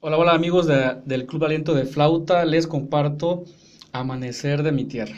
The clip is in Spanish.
Hola, hola amigos de- del Club Aliento de Flauta, les comparto Amanecer de mi Tierra.